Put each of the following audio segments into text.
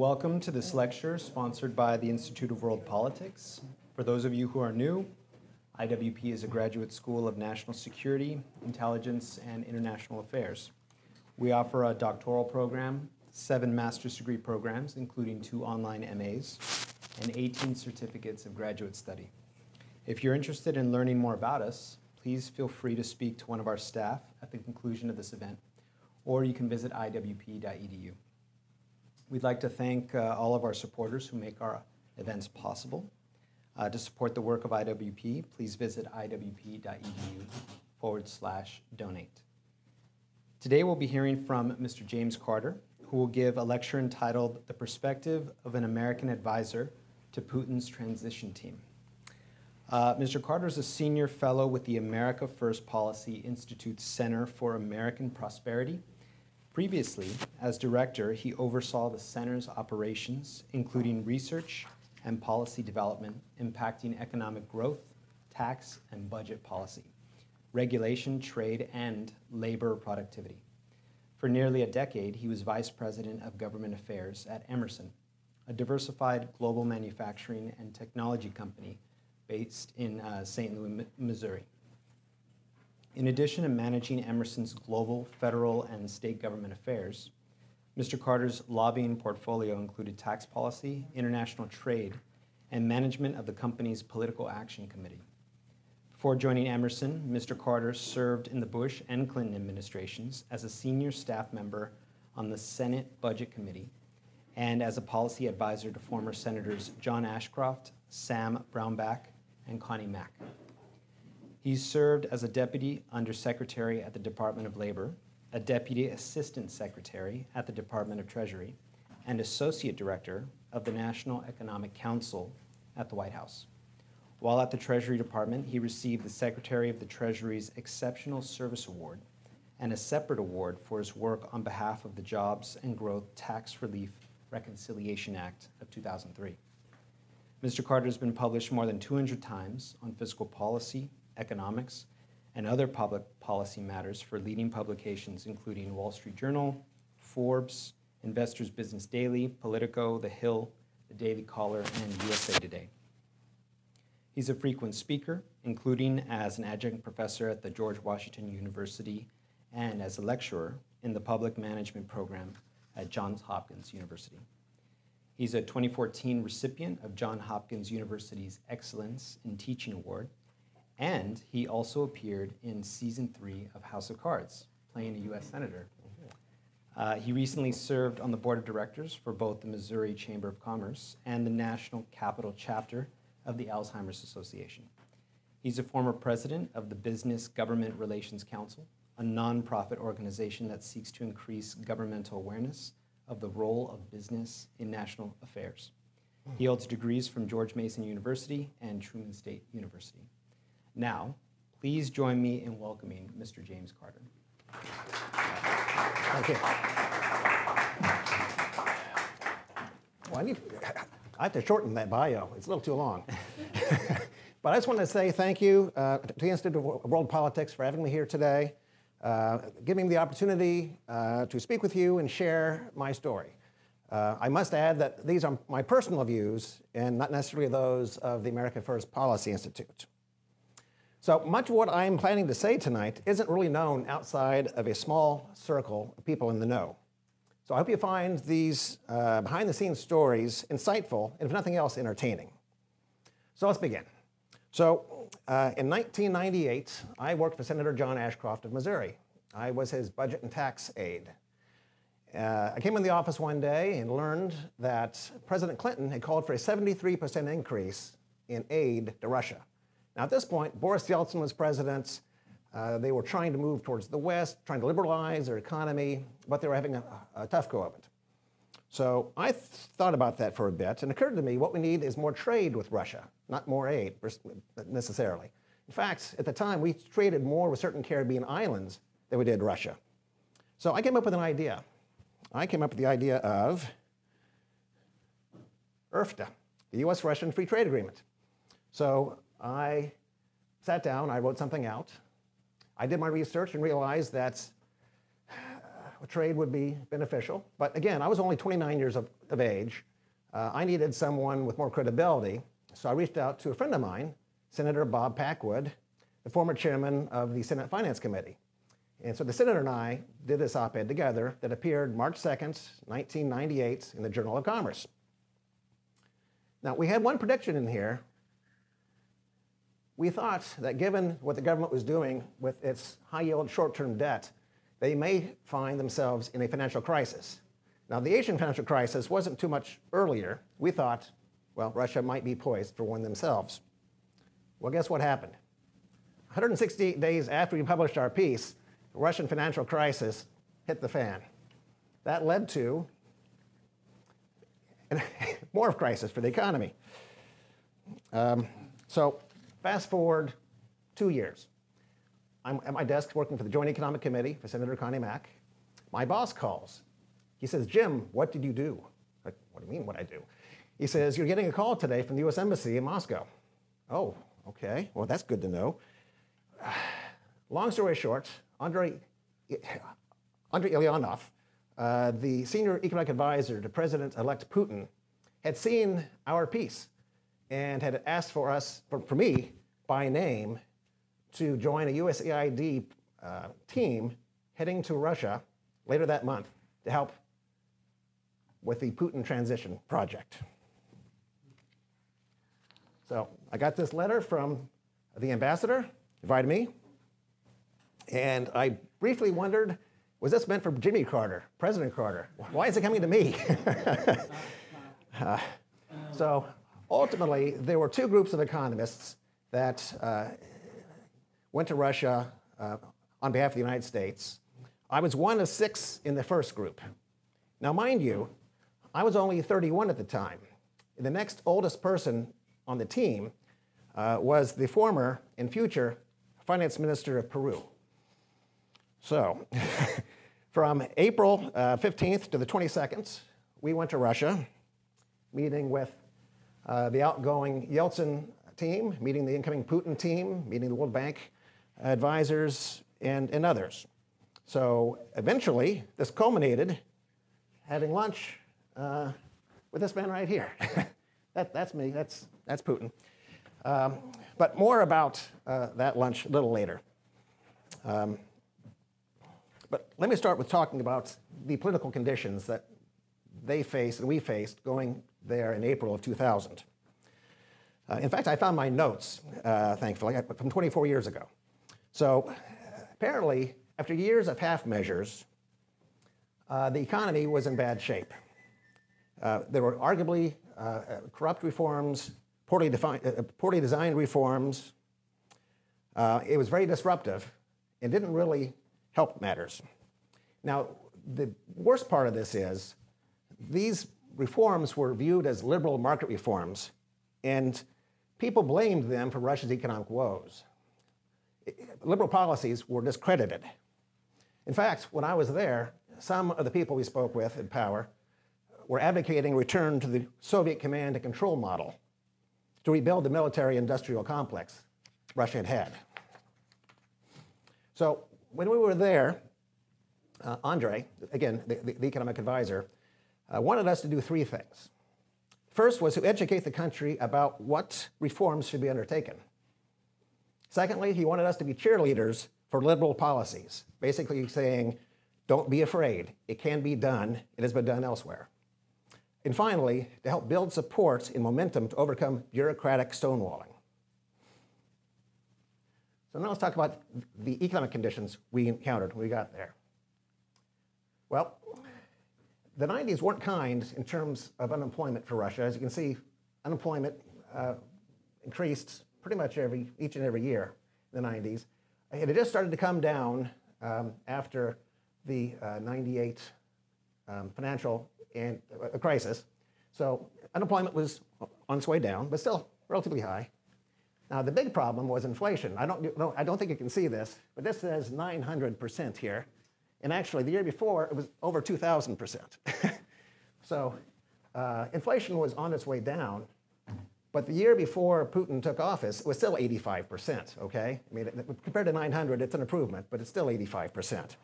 welcome to this lecture sponsored by the Institute of World Politics. For those of you who are new, IWP is a graduate school of national security, intelligence, and international affairs. We offer a doctoral program, seven master's degree programs, including two online MAs, and 18 certificates of graduate study. If you're interested in learning more about us, please feel free to speak to one of our staff at the conclusion of this event, or you can visit iwp.edu. We'd like to thank uh, all of our supporters who make our events possible. Uh, to support the work of IWP, please visit iwp.edu forward slash donate. Today we'll be hearing from Mr. James Carter, who will give a lecture entitled The Perspective of an American Advisor to Putin's Transition Team. Uh, Mr. Carter is a senior fellow with the America First Policy Institute's Center for American Prosperity. Previously, as director, he oversaw the center's operations, including research and policy development impacting economic growth, tax and budget policy, regulation, trade, and labor productivity. For nearly a decade, he was vice president of government affairs at Emerson, a diversified global manufacturing and technology company based in uh, St. Louis, Missouri. In addition to managing Emerson's global, federal, and state government affairs, Mr. Carter's lobbying portfolio included tax policy, international trade, and management of the company's political action committee. Before joining Emerson, Mr. Carter served in the Bush and Clinton administrations as a senior staff member on the Senate Budget Committee and as a policy advisor to former Senators John Ashcroft, Sam Brownback, and Connie Mack. He served as a deputy undersecretary at the Department of Labor, a deputy assistant secretary at the Department of Treasury, and associate director of the National Economic Council at the White House. While at the Treasury Department, he received the Secretary of the Treasury's Exceptional Service Award and a separate award for his work on behalf of the Jobs and Growth Tax Relief Reconciliation Act of 2003. Mr. Carter has been published more than 200 times on fiscal policy, economics, and other public policy matters for leading publications including Wall Street Journal, Forbes, Investors Business Daily, Politico, The Hill, The Daily Caller, and USA Today. He's a frequent speaker, including as an adjunct professor at the George Washington University and as a lecturer in the public management program at Johns Hopkins University. He's a 2014 recipient of Johns Hopkins University's Excellence in Teaching Award, and he also appeared in season three of House of Cards, playing a U.S. Senator. Uh, he recently served on the board of directors for both the Missouri Chamber of Commerce and the National Capital Chapter of the Alzheimer's Association. He's a former president of the Business Government Relations Council, a nonprofit organization that seeks to increase governmental awareness of the role of business in national affairs. He holds degrees from George Mason University and Truman State University. Now, please join me in welcoming Mr. James Carter. You. Well, I, need, I have to shorten that bio. It's a little too long. but I just want to say thank you uh, to the Institute of World Politics for having me here today uh, giving me the opportunity uh, to speak with you and share my story. Uh, I must add that these are my personal views and not necessarily those of the America First Policy Institute. So much of what I'm planning to say tonight isn't really known outside of a small circle of people in the know. So I hope you find these uh, behind the scenes stories insightful and, if nothing else, entertaining. So let's begin. So uh, in 1998, I worked for Senator John Ashcroft of Missouri. I was his budget and tax aide. Uh, I came in the office one day and learned that President Clinton had called for a 73% increase in aid to Russia. Now, at this point, Boris Yeltsin was president. Uh, they were trying to move towards the West, trying to liberalize their economy, but they were having a, a tough go of it. So I th thought about that for a bit, and it occurred to me what we need is more trade with Russia, not more aid necessarily. In fact, at the time, we traded more with certain Caribbean islands than we did Russia. So I came up with an idea. I came up with the idea of URFTA, the US Russian Free Trade Agreement. So I sat down, I wrote something out. I did my research and realized that a trade would be beneficial. But again, I was only 29 years of, of age. Uh, I needed someone with more credibility. So I reached out to a friend of mine, Senator Bob Packwood, the former chairman of the Senate Finance Committee. And so the senator and I did this op ed together that appeared March 2nd, 1998, in the Journal of Commerce. Now, we had one prediction in here. We thought that given what the government was doing with its high yield short term debt, they may find themselves in a financial crisis. Now, the Asian financial crisis wasn't too much earlier. We thought, well, Russia might be poised for one themselves. Well, guess what happened? 168 days after we published our piece, the Russian financial crisis hit the fan. That led to more of crisis for the economy. Um, so fast forward two years. I'm at my desk working for the Joint Economic Committee for Senator Connie Mack. My boss calls. He says, Jim, what did you do? Like, what do you mean, what I do? He says, You're getting a call today from the US Embassy in Moscow. Oh, okay. Well, that's good to know. Long story short, Andrei, Andrei Illarionov, uh, the senior economic advisor to President elect Putin, had seen our piece and had asked for us, for, for me, by name, to join a USAID uh, team heading to Russia later that month to help with the Putin transition project. So I got this letter from the ambassador, invited me, and I briefly wondered was this meant for Jimmy Carter, President Carter? Why is it coming to me? uh, so ultimately, there were two groups of economists that uh, went to Russia uh, on behalf of the United States. I was one of six in the first group. Now, mind you, I was only 31 at the time. The next oldest person on the team uh, was the former and future finance minister of Peru. So, from April uh, 15th to the 22nd, we went to Russia, meeting with uh, the outgoing Yeltsin team, meeting the incoming Putin team, meeting the World Bank advisors, and, and others. So eventually, this culminated having lunch uh, with this man right here. that, that's me, that's, that's Putin. Um, but more about uh, that lunch a little later. Um, but let me start with talking about the political conditions that they faced and we faced going there in April of 2000. Uh, in fact, I found my notes, uh, thankfully, from 24 years ago. So apparently, after years of half measures, uh, the economy was in bad shape. Uh, there were arguably uh, corrupt reforms, poorly, defined, uh, poorly designed reforms. it was very disruptive and didn't really help matters. Now, the worst part of this is these reforms were viewed as liberal market reforms, and people blamed them for Russia's economic woes. Liberal policies were discredited. In fact, when I was there, some of the people we spoke with in power were advocating return to the Soviet command and control model to rebuild the military industrial complex Russia had had. So when we were there, uh, Andre, again, the, the, the economic advisor, uh, wanted us to do three things. First was to educate the country about what reforms should be undertaken. Secondly, he wanted us to be cheerleaders for liberal policies, basically saying, don't be afraid, it can be done, it has been done elsewhere. And finally, to help build support and momentum to overcome bureaucratic stonewalling. So now let's talk about the economic conditions we encountered when we got there. Well, the 90s weren't kind in terms of unemployment for Russia. As you can see, unemployment uh, increased pretty much every, each and every year in the 90s. And it just started to come down um, after the uh, 98 um, financial and, uh, crisis. So unemployment was on its way down, but still relatively high. Now, the big problem was inflation. I don't, I don't think you can see this, but this says 900% here. And actually, the year before, it was over 2,000%. so uh, inflation was on its way down. But the year before Putin took office, it was still 85%, okay? I mean, compared to 900, it's an improvement, but it's still 85%.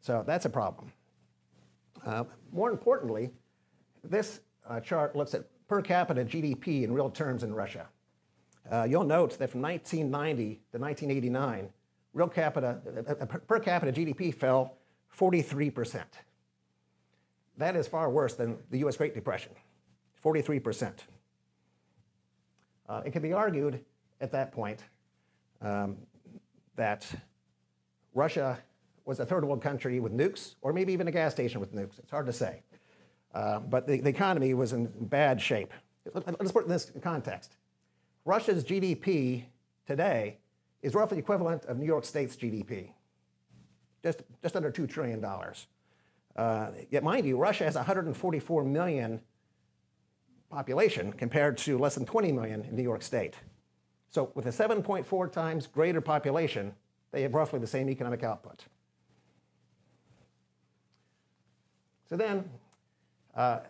So that's a problem. Uh, more importantly, this uh, chart looks at per capita GDP in real terms in Russia. Uh, you'll note that from 1990 to 1989, real capita, uh, uh, per capita GDP fell 43%. That is far worse than the US Great Depression, 43%. Uh, it can be argued at that point um, that Russia was a third world country with nukes, or maybe even a gas station with nukes. It's hard to say. Uh, but the, the, economy was in bad shape. Let's put it in this context. Russia's GDP today is roughly equivalent of New York State's GDP, just, just under $2 trillion. Uh, yet, mind you, Russia has 144 million population compared to less than 20 million in New York State. So, with a 7.4 times greater population, they have roughly the same economic output. So then, uh,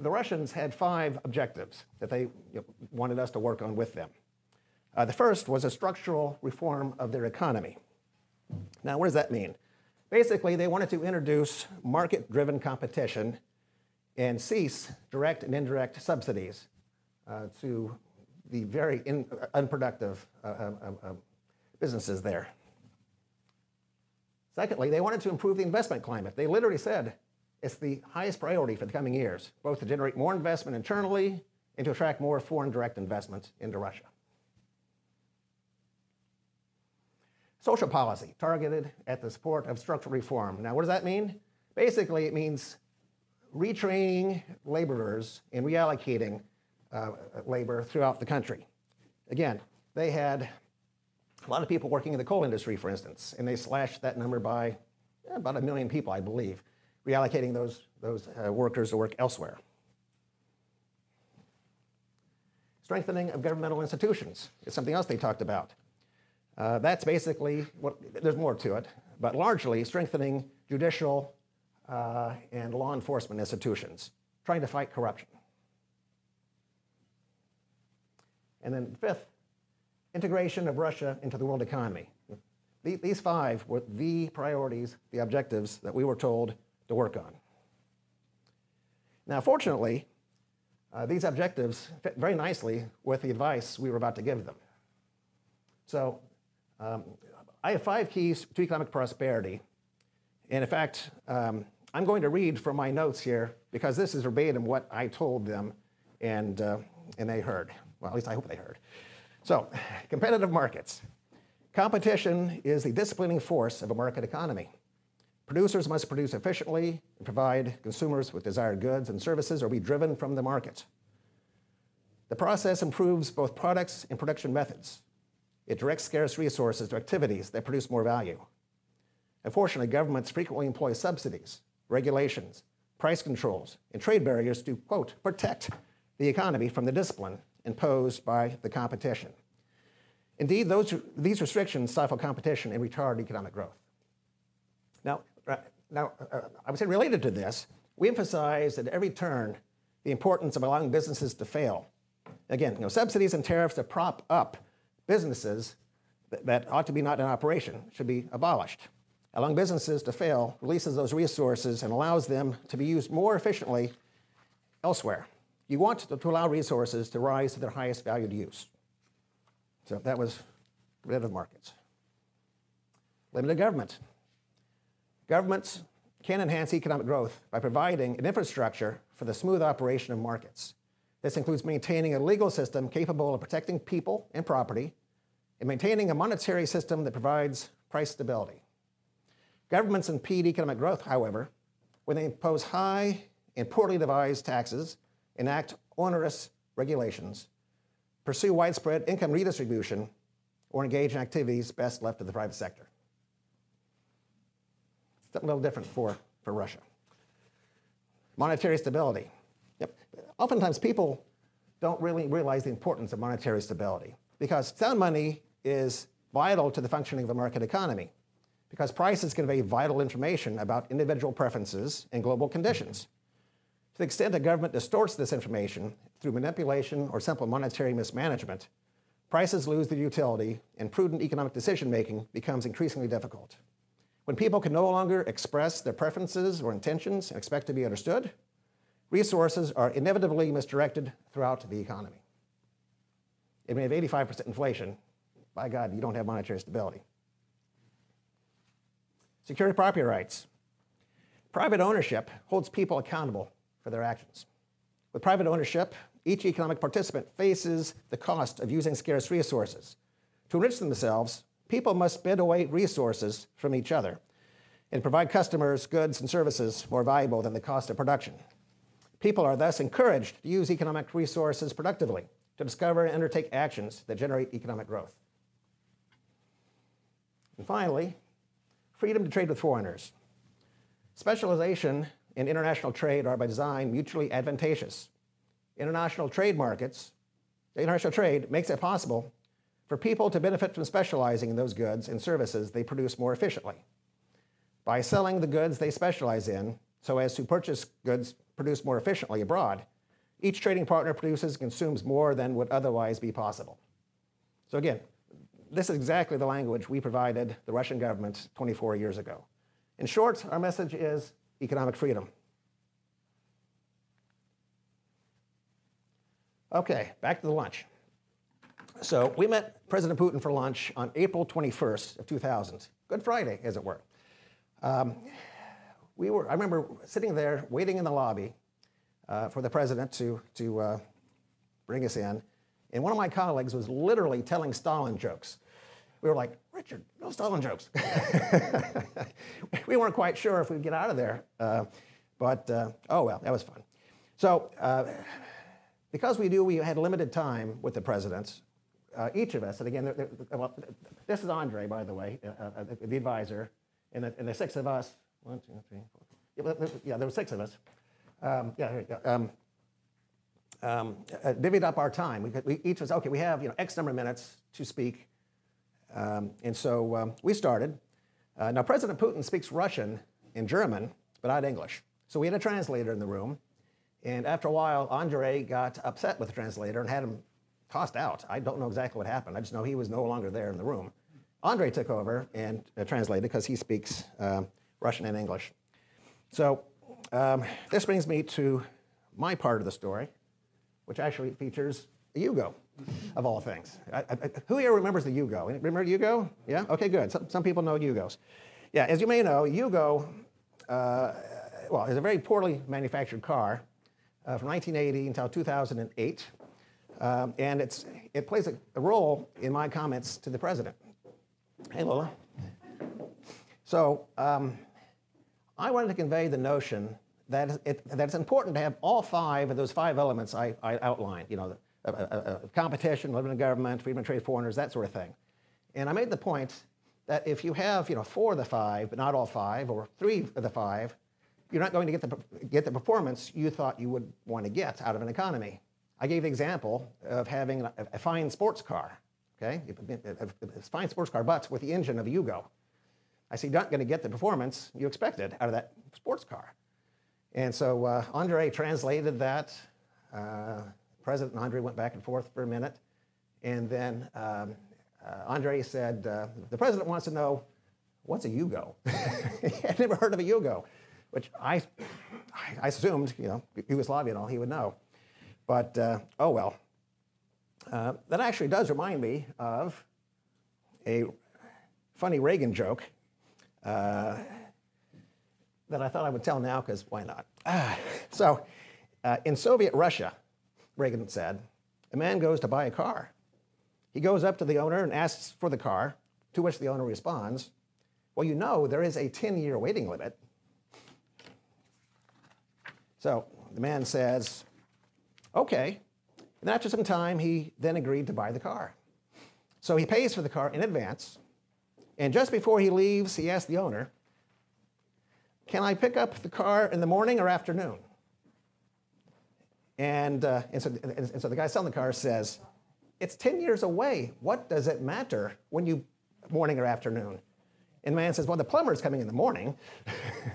the Russians had five objectives that they you know, wanted us to work on with them. Uh, the first was a structural reform of their economy. Now, what does that mean? Basically, they wanted to introduce market driven competition and cease direct and indirect subsidies uh, to the very in, uh, unproductive uh, um, um, um, businesses there. Secondly, they wanted to improve the investment climate. They literally said it's the highest priority for the coming years, both to generate more investment internally and to attract more foreign direct investment into Russia. Social policy targeted at the support of structural reform. Now, what does that mean? Basically, it means retraining laborers and reallocating uh, labor throughout the country. Again, they had a lot of people working in the coal industry, for instance, and they slashed that number by about a million people, I believe, reallocating those, those uh, workers to work elsewhere. Strengthening of governmental institutions is something else they talked about. Uh, that's basically what, there's more to it, but largely strengthening judicial uh, and law enforcement institutions, trying to fight corruption. And then fifth, integration of Russia into the world economy. These five were the priorities, the objectives that we were told to work on. Now, fortunately, uh, these objectives fit very nicely with the advice we were about to give them. So, um, I have five keys to economic prosperity. And in fact, um, I'm going to read from my notes here because this is verbatim what I told them and, uh, and they heard. Well, at least I hope they heard. So, competitive markets. Competition is the disciplining force of a market economy. Producers must produce efficiently and provide consumers with desired goods and services or be driven from the market. The process improves both products and production methods. It directs scarce resources to activities that produce more value. Unfortunately, governments frequently employ subsidies, regulations, price controls, and trade barriers to, quote, protect the economy from the discipline imposed by the competition. Indeed, those, these restrictions stifle competition and retard economic growth. Now, now uh, I would say related to this, we emphasize at every turn the importance of allowing businesses to fail. Again, you know, subsidies and tariffs that prop up businesses that, ought to be not in operation should be abolished. Allowing businesses to fail releases those resources and allows them to be used more efficiently elsewhere. You want to, to allow resources to rise to their highest valued use. So that was rid of markets. Limited government. Governments can enhance economic growth by providing an infrastructure for the smooth operation of markets. This includes maintaining a legal system capable of protecting people and property and maintaining a monetary system that provides price stability. Governments impede economic growth, however, when they impose high and poorly devised taxes, enact onerous regulations, pursue widespread income redistribution, or engage in activities best left to the private sector. Something a little different for, for Russia. Monetary stability. Yep. Oftentimes people don't really realize the importance of monetary stability because sound money is vital to the functioning of a market economy because prices convey vital information about individual preferences and global conditions. To the extent a government distorts this information through manipulation or simple monetary mismanagement, prices lose their utility and prudent economic decision making becomes increasingly difficult. When people can no longer express their preferences or intentions and expect to be understood, resources are inevitably misdirected throughout the economy. If we have 85% inflation, by God, you don't have monetary stability. Security property rights. Private ownership holds people accountable for their actions. With private ownership, each economic participant faces the cost of using scarce resources. To enrich themselves, people must bid away resources from each other and provide customers goods and services more valuable than the cost of production. People are thus encouraged to use economic resources productively to discover and undertake actions that generate economic growth. And finally, freedom to trade with foreigners. Specialization and international trade are by design mutually advantageous. International trade markets, international trade makes it possible for people to benefit from specializing in those goods and services they produce more efficiently. By selling the goods they specialize in so as to purchase goods produced more efficiently abroad, each trading partner produces and consumes more than would otherwise be possible. So again, this is exactly the language we provided the Russian government 24 years ago. In short, our message is economic freedom. Okay, back to the lunch. So we met President Putin for lunch on April 21st of 2000, Good Friday, as it were. Um, we were, I remember sitting there waiting in the lobby uh, for the president to, to uh, bring us in, and one of my colleagues was literally telling Stalin jokes. We were like, Richard, no Stalin jokes. we weren't quite sure if we'd get out of there, uh, but uh, oh well, that was fun. So, uh, because we knew we had limited time with the presidents, uh, each of us, and again, they're, they're, well, this is Andre, by the way, the advisor, and the, and the six of us, one, two, three, four. Yeah, there were six of us. Um, yeah, here go. Um, um, uh, divvied up our time. We, we, each was, okay, we have you know, X number of minutes to speak. Um, and so um, we started. Uh, now, President Putin speaks Russian and German, but not English. So we had a translator in the room. And after a while, Andre got upset with the translator and had him tossed out. I don't know exactly what happened. I just know he was no longer there in the room. Andre took over and uh, translated because he speaks uh, Russian and English. So um, this brings me to my part of the story, which actually features a Yugo, of all things. I, I, who here remembers the Yugo? Remember Yugo? Yeah? Okay, good. Some, some people know Yugos. Yeah, as you may know, Yugo, uh, well, is a very poorly manufactured car uh, from 1980 until 2008. Um, and it's, it plays a, a role in my comments to the president. Hey, Lola. So um, I wanted to convey the notion that, it, that it's important to have all five of those five elements I, I outlined, you know, a, a, a competition, living in government, freedom of trade, foreigners, that sort of thing. And I made the point that if you have, you know, four of the five, but not all five, or three of the five, you're not going to get the, get the performance you thought you would want to get out of an economy. I gave the example of having a, a fine sports car, okay? A, a, fine sports car, but with the engine of a Yugo. I said, you're not going to get the performance you expected out of that sports car. And so uh, Andre translated that. Uh, President Andre went back and forth for a minute. And then um, uh, Andre said, uh, the president wants to know, what's a Yugo? had never heard of a Yugo, which I, I assumed, you know, Yugoslavia and all, he would know. But uh, oh well. Uh, that actually does remind me of a funny Reagan joke uh, that I thought I would tell now because why not? Ah, so, uh, in Soviet Russia, Reagan said, a man goes to buy a car. He goes up to the owner and asks for the car, to which the owner responds, Well, you know, there is a 10 year waiting limit. So the man says, Okay. And after some time, he then agreed to buy the car. So he pays for the car in advance. And just before he leaves, he asks the owner, Can I pick up the car in the morning or afternoon? And, uh, and, so, and so the guy selling the car says, It's 10 years away. What does it matter when you, morning or afternoon? And the man says, Well, the plumber's coming in the morning.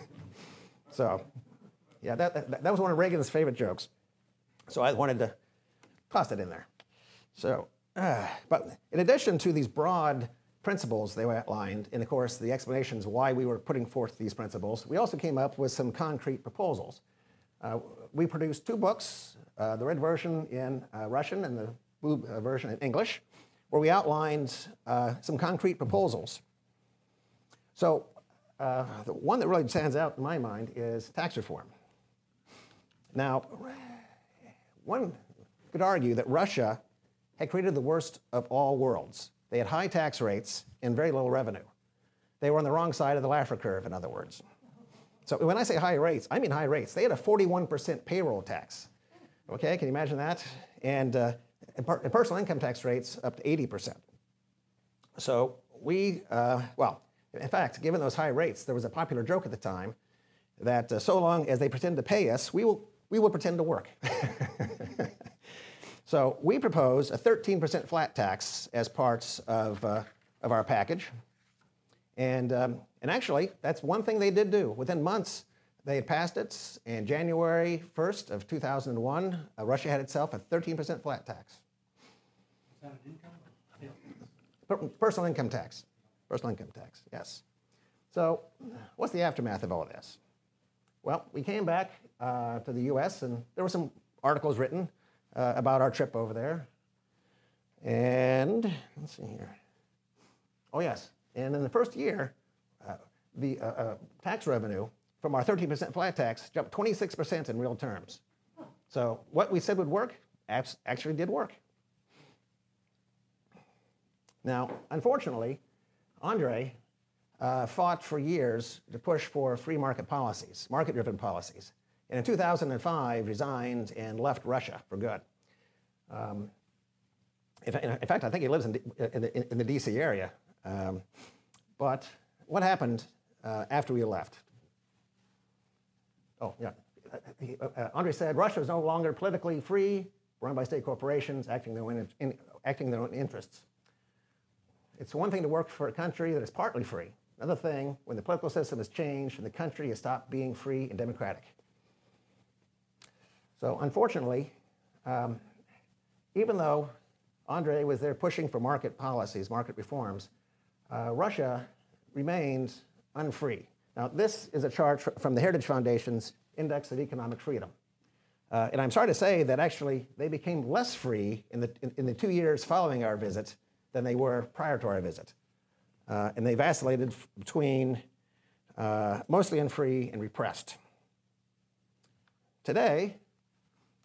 so, yeah, that, that, that was one of Reagan's favorite jokes. So I wanted to toss it in there. So, uh, but in addition to these broad principles they outlined, and of course, the explanations why we were putting forth these principles, we also came up with some concrete proposals. Uh, we produced two books, uh, the red version in uh, Russian and the blue uh, version in English, where we outlined uh, some concrete proposals. So, the one that really stands out in my mind is tax reform. Now, one could argue that Russia had created the worst of all worlds. They had high tax rates and very little revenue. They were on the wrong side of the Laffer curve, in other words. So when I say high rates, I mean high rates. They had a 41% payroll tax. Okay, can you imagine that? And, uh, and, personal income tax rates up to 80%. So we, uh, well, in fact, given those high rates, there was a popular joke at the time that uh, so long as they pretend to pay us, we will, we will pretend to work. so we propose a 13% flat tax as parts of, uh, of our package. And, um, and actually, that's one thing they did do. Within months, they had passed it. And January 1st of 2001, uh, Russia had itself a 13% flat tax. Is that an income? Per- Personal income tax. Personal income tax, yes. So, what's the aftermath of all this? Well, we came back uh, to the US and there were some articles written uh, about our trip over there. And let's see here. Oh, yes. And in the first year, uh, the uh, uh, tax revenue from our 13% flat tax jumped 26% in real terms. So, what we said would work actually did work. Now, unfortunately, Andre uh, fought for years to push for free market policies, market driven policies. And in 2005, resigned and left Russia for good. Um, in, in fact, I think he lives in, in, the, in the DC area. Um, but what happened uh, after we left? Oh, yeah. Uh, uh, uh, Andre said Russia is no longer politically free, run by state corporations acting their own, in, acting their own interests. It's one thing to work for a country that is partly free. Another thing when the political system has changed and the country has stopped being free and democratic. So, unfortunately, um, even though Andre was there pushing for market policies, market reforms, uh, Russia remained unfree. Now, this is a chart from the Heritage Foundation's Index of Economic Freedom. Uh, and I'm sorry to say that actually they became less free in the, in, in the two years following our visit than they were prior to our visit. Uh, and they vacillated between uh, mostly unfree and repressed. Today,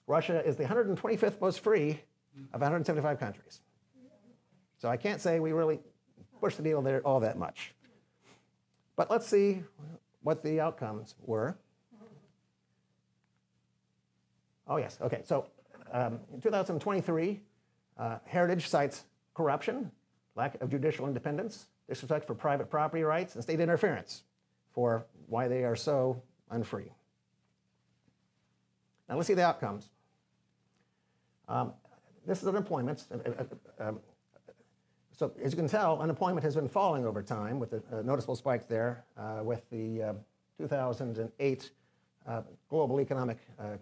Russia is the 125th most free of 175 countries. So I can't say we really pushed the needle there all that much. But let's see what the outcomes were. Oh, yes. Okay. So um, in 2023, uh, Heritage cites corruption, lack of judicial independence, disrespect for private property rights, and state interference for why they are so unfree. Now let's see the outcomes. Um, this is unemployment. Uh, uh, um, so as you can tell, unemployment has been falling over time with a, noticeable spike there uh, with the uh, 2008 uh, global economic uh,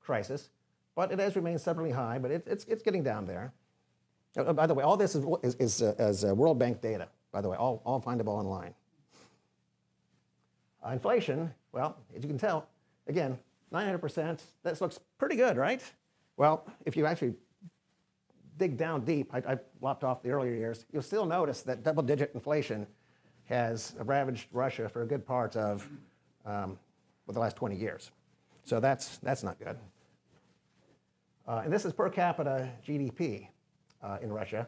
crisis. But it has remained stubbornly high, but it, it's, it's getting down there. Uh, by the way, all this is, is, is, uh, is uh, World Bank data, by the way, all, all findable online. Uh, inflation, well, as you can tell, again, 900%, that looks pretty good, right? Well, if you actually dig down deep, I, I lopped off the earlier years, you'll still notice that double digit inflation has ravaged Russia for a good part of um, well, the last 20 years. So that's, that's not good. Uh, and this is per capita GDP uh, in Russia.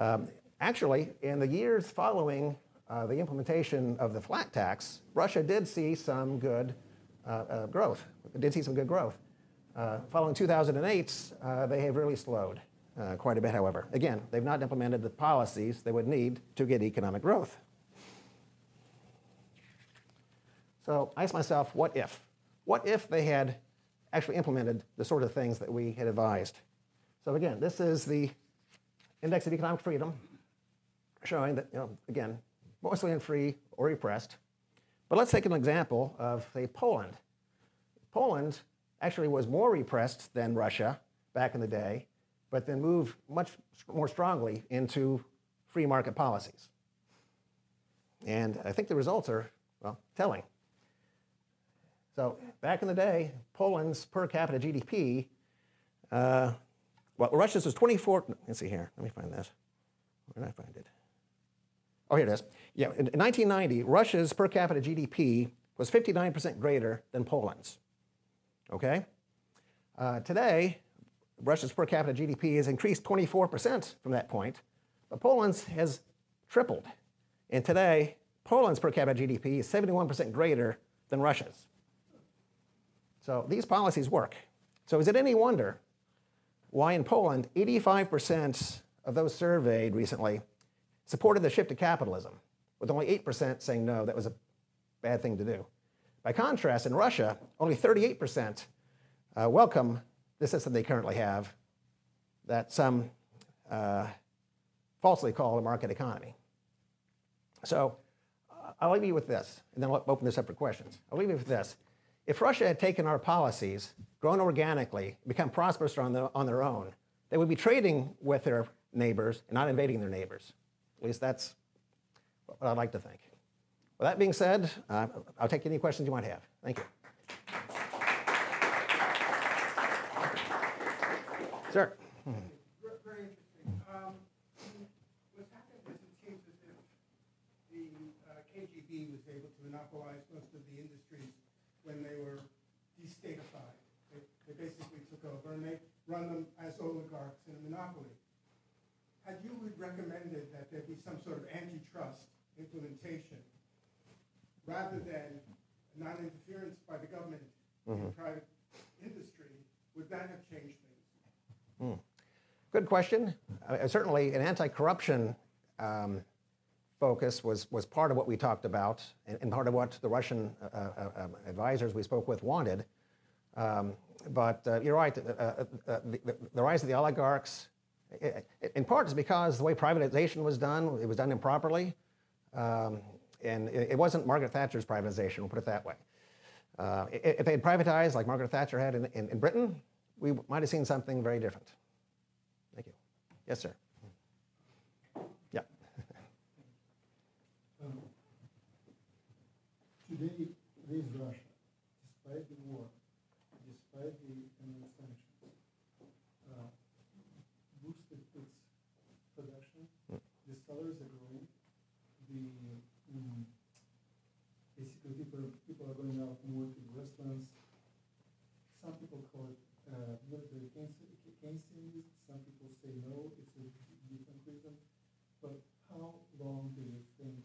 Um, actually, in the years following uh, the implementation of the flat tax, Russia did see some good uh, uh, growth. Did see some good growth. Uh, following 2008, uh, they have really slowed uh, quite a bit, however. Again, they've not implemented the policies they would need to get economic growth. So I asked myself, what if? What if they had actually implemented the sort of things that we had advised? So again, this is the Index of Economic Freedom, showing that, you know, again, mostly unfree or repressed. But let's take an example of, say, Poland. Poland actually was more repressed than Russia back in the day, but then moved much more strongly into free market policies. And I think the results are, well, telling. So back in the day, Poland's per capita GDP, uh, well, Russia's was 24, let's see here, let me find this. Where did I find it? Oh, here it is. Yeah, in in 1990, Russia's per capita GDP was 59% greater than Poland's. Okay? Uh, today, Russia's per capita GDP has increased 24% from that point, but Poland's has tripled. And today, Poland's per capita GDP is 71% greater than Russia's. So these policies work. So is it any wonder why in Poland, 85% of those surveyed recently supported the shift to capitalism, with only 8% saying no, that was a bad thing to do. By contrast, in Russia, only 38% uh, welcome the system they currently have that some uh, falsely call a market economy. So uh, I'll leave you with this, and then I'll open this up for questions. I'll leave you with this. If Russia had taken our policies, grown organically, become prosperous on, the, on their own, they would be trading with their neighbors and not invading their neighbors. At least that's what I'd like to think. With that being said, uh, I'll take any questions you might have. Thank you. Sir. Very interesting. Um, happened is it seems as if the KGB was able to monopolize most of the industries when they were destatified. They they basically took over and they run them as oligarchs in a monopoly. Had you recommended that there be some sort of antitrust implementation rather than non-interference by the government in private industry, would that have changed things? Good question. Uh, certainly, an anti-corruption um, focus was, was part of what we talked about, and, and part of what the Russian uh, uh, um, advisors we spoke with wanted. Um, but uh, you're right. Uh, uh, uh, the, the, rise of the oligarchs, i- i- in part, is because the way privatization was done, it was done improperly, um, and it, wasn't Margaret Thatcher's privatization. We'll put it that way. Uh, if they had privatized like Margaret Thatcher had in, in, in Britain, we might have seen something very different. Thank you. Yes, sir. Yeah. Um, Today, today's Russia, despite the war, despite the economic sanctions, uh, boosted its production. The salaries are growing. The mm, basically people people are going out more to restaurants. Some people call it uh, military Keynesi- Keynesianism. Some people say no, it's a different reason. But how long do you think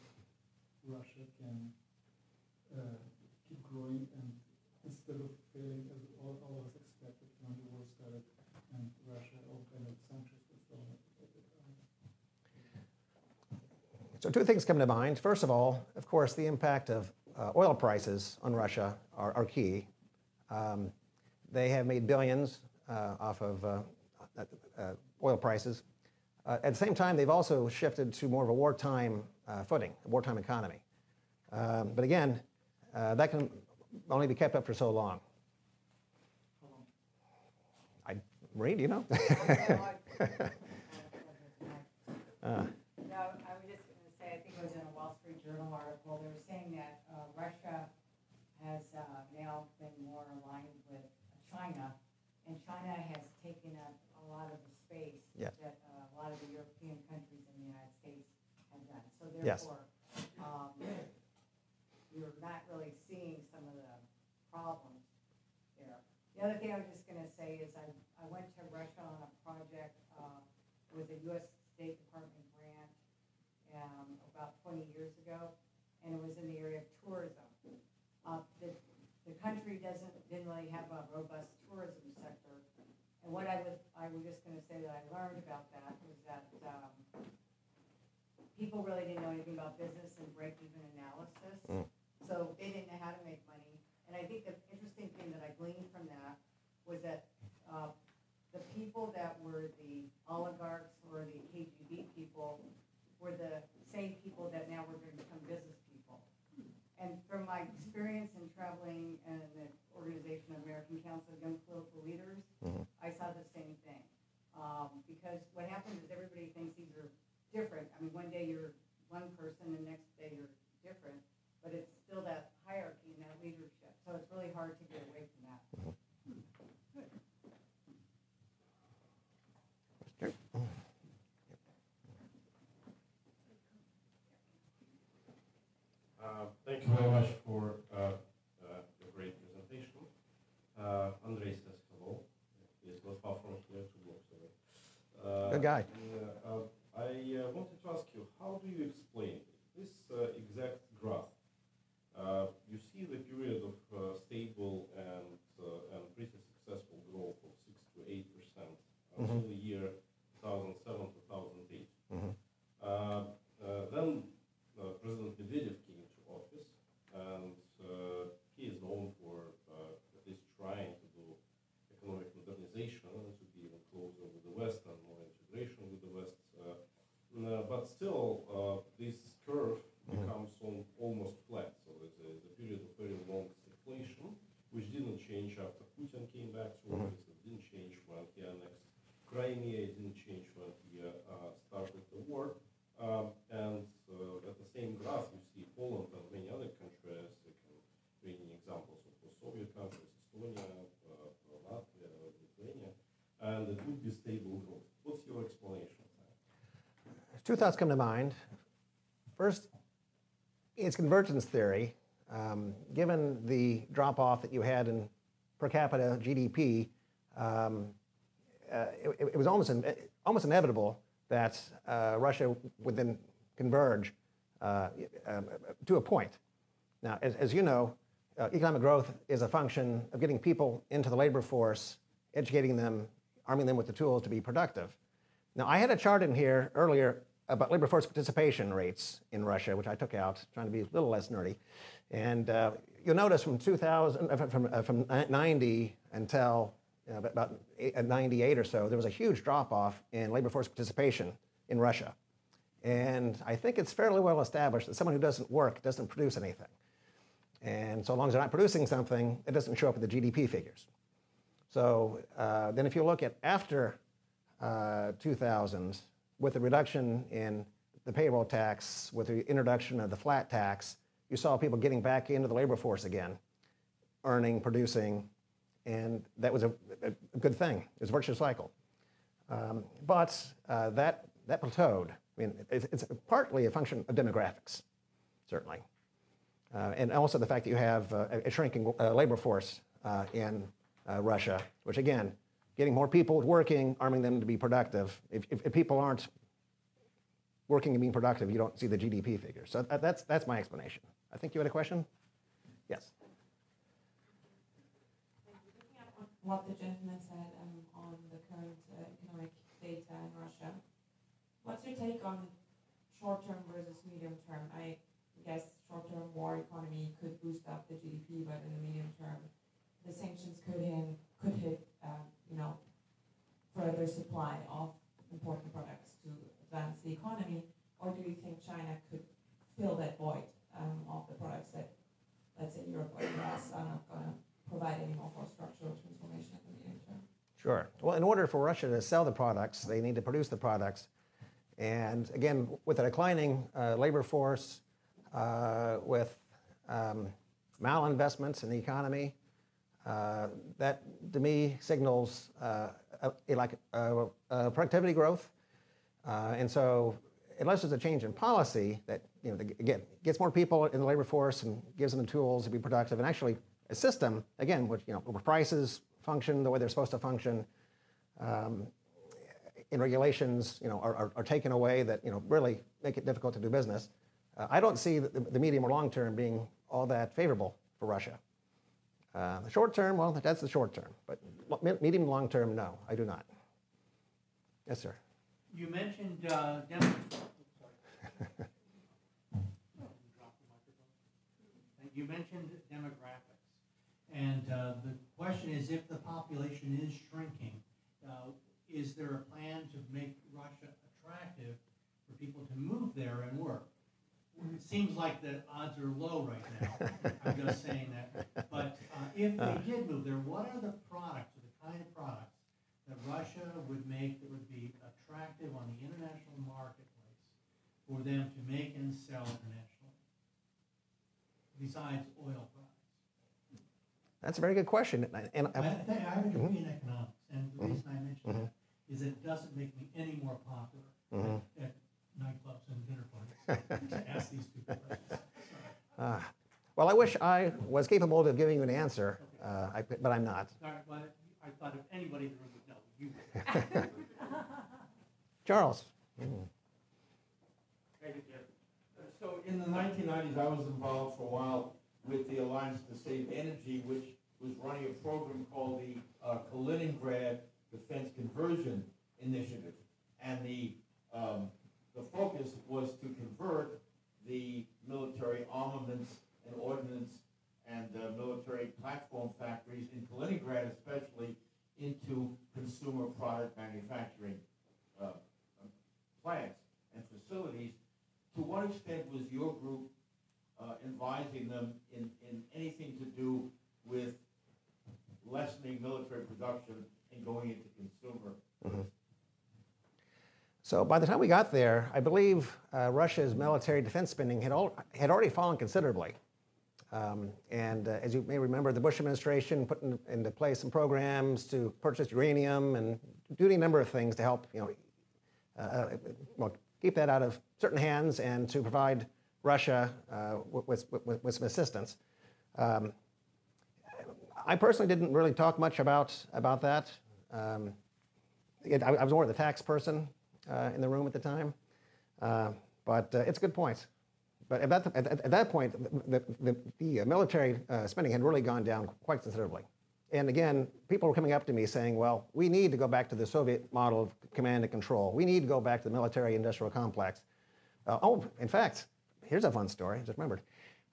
Russia can uh, keep growing and instead of failing as all, all of us expected when the war started and Russia, all kind of sanctions were thrown at at the economy? So two things come to mind. First of all, of course, the impact of uh, oil prices on Russia are, are key. Um, they have made billions uh, off of uh, uh, uh, oil prices. Uh, at the same time, they've also shifted to more of a wartime uh, footing, a wartime economy. Um, but again, uh, that can only be kept up for so long. I, Marie, do you know? Uh, No, I was just gonna say, I think it was in a Wall Street Journal article, they were saying that uh, Russia has uh, now been more aligned with China, and China has taken up a lot of the space Yes. that uh, a lot of the European countries and the United States have done. So Yes. therefore, um, you're not really seeing some of the problems there. The other thing I was just gonna say is I, I went to Russia on a project, uh, with a US State Department um, about twenty years ago, and it was in the area of tourism. Uh, the, the country doesn't, didn't really have a robust tourism sector. And what I was, I was just gonna say that I learned about that was that, um, people really didn't know anything about business and break-even analysis. Mm. So they didn't know how to make money. And I think the interesting thing that I gleaned from that was that, uh, the people that were the oligarchs or the KGB people were the same people that now were going to become business people. And from my experience in traveling in the organization of American Council of Young Political Leaders, Mhm. I saw the same thing. Um, because what happens is everybody thinks these are different. I mean, one day you're one person, the next day you're different, but it's still that hierarchy and that leadership. So it's really hard to get away from that. Uh, Thank you very much for uh, uh, your great presentation. Uh, Andrei says hello. He's not far from here, two blocks away. Uh, Good guy. uh, I uh, wanted to ask you, how do you explain this uh, exact graph? Uh, You see the period of uh, stable and uh, and pretty successful growth of 6 to 8 percent until the year 2007, 2008. Mhm. Uh, uh, Then uh, President Medvedev came to office, and uh, he is known for uh, at least trying to do economic modernization and to be even closer with the West and more integration with the West. Uh, n- But still, uh, this curve becomes al- almost flat. So there's a, there's a period of very long stagflation, which didn't change after Putin came back to office. It didn't change when he annexed Crimea. It didn't change when he uh, uh, started the war. Um, and uh, at the same graph, you see Poland and many other countries. You can bring in examples of post-Soviet countries, Estonia, uh, Latvia, Lithuania, stable growth. What's your explanation? Two thoughts come to mind. First, it's convergence theory. Um, given the drop off that you had in per capita GDP, um, uh, it, it was almost, in, almost inevitable that uh, Russia would then converge uh, um, to a point. Now, as, as you know, uh, economic growth is a function of getting people into the labor force, educating them, arming them with the tools to be productive. Now, I had a chart in here earlier about labor force participation rates in Russia, which I took out, trying to be a little less nerdy. And uh, you'll notice from 2000, uh, from, uh, from 90 until about uh, 98 or so, there was a huge drop off in labor force participation in Russia. And I think it's fairly well established that someone who doesn't work doesn't produce anything. And so long as they're not producing something, it doesn't show up in the GDP figures. So uh, then if you look at after uh, 2000, with the reduction in the payroll tax, with the introduction of the flat tax, you saw people getting back into the labor force again, earning, producing, and that was a, a good thing. It was a virtuous cycle. Um, but uh, that, that plateaued. I mean, it's, it's partly a function of demographics, certainly. Uh, and also the fact that you have uh, a a shrinking uh, labor force uh, in uh, Russia, which again, getting more people working, arming them to be productive. If, if, if people aren't working and being productive, you don't see the GDP figures. So that, that's, that's my explanation. I think you had a question? Yes. What the gentleman said um, on the current uh, economic data in Russia, what's your take on short term versus medium term? I guess short term war economy could boost up the GDP, but in the medium term, the sanctions could hit, could hit um, you know, further supply of important products to advance the economy, or do you think China could fill that void um, of the products that, let's say, Europe or the US are not going to provide any more for structural transformation in the medium term? Sure. Well, in order for Russia to sell the products, they need to produce the products. And again, with a declining uh, labor force, uh, with um, malinvestments in the economy, that to me signals uh, uh, uh, productivity growth. Uh, and so, unless there's a change in policy that you know again gets more people in the labor force and gives them the tools to be productive, and actually a system again, which you know where prices function the way they're supposed to function, um, and regulations you know are, taken away that you know really make it difficult to do business. Uh, I don't see the medium or long term being all that favorable for Russia. Uh, the short term, well, that's the short term, but medium and long term, no, I do not. Yes, sir. You mentioned, uh, You mentioned demographics. And, uh, the question is if the population is shrinking, uh, is there a plan to make Russia attractive for people to move there and work? It seems like the odds are low right now. I'm just saying that. But, uh, if they did move there, what are the products, or the kind of products that Russia would make that would be attractive on the international marketplace for them to make and sell internationally? besides oil products? That's a very good question. And, and I think I have a degree in Mm-hmm. economics, and the reason I mention that is it doesn't make me any more popular Mm-hmm. at- at nightclubs and dinner parties to ask these stupid questions. Ah. well, I wish I was capable of giving you an answer, uh, I, but I'm not. Sorry, well, I thought if anybody in the room would know, you would. Charles? Thank you, Jim. Uh, So in the 1990s, I was involved for a while with the Alliance to Save Energy, which was running a program called the uh, Kaliningrad Defense Conversion Initiative. And the, um, the focus was to convert the military armaments and ordnance and uh, military platform factories in Kaliningrad especially into consumer product manufacturing uh, plants and facilities, to what extent was your group uh, advising them in, in anything to do with lessening military production and going into consumer? So by the time we got there, I believe uh, Russia's military defense spending had, al- had already fallen considerably. Um, and uh, as you may remember, the Bush administration put in, into place some programs to purchase uranium and do a number of things to help, you know, uh, uh, well, keep that out of certain hands and to provide Russia uh, with, with, with some assistance. Um, I personally didn't really talk much about, about that. Um, it, I, I was more of the tax person uh, in the room at the time, uh, but uh, it's good point. But at that, at, at that point, the, the, the military uh, spending had really gone down quite considerably. And again, people were coming up to me saying, well, we need to go back to the Soviet model of command and control. We need to go back to the military industrial complex. Uh, oh, in fact, here's a fun story, I just remembered.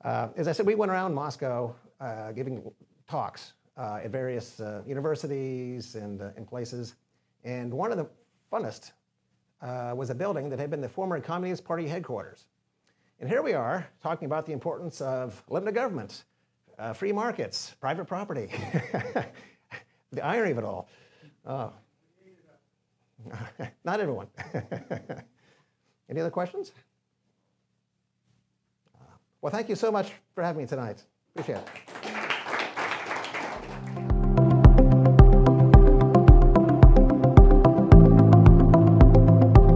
Uh, as I said, we went around Moscow uh, giving talks uh, at various uh, universities and, uh, and places. And one of the funnest uh, was a building that had been the former Communist Party headquarters. And here we are talking about the importance of limited government, uh, free markets, private property. the irony of it all. Oh. Not everyone. Any other questions? Uh, Well, thank you so much for having me tonight. Appreciate it.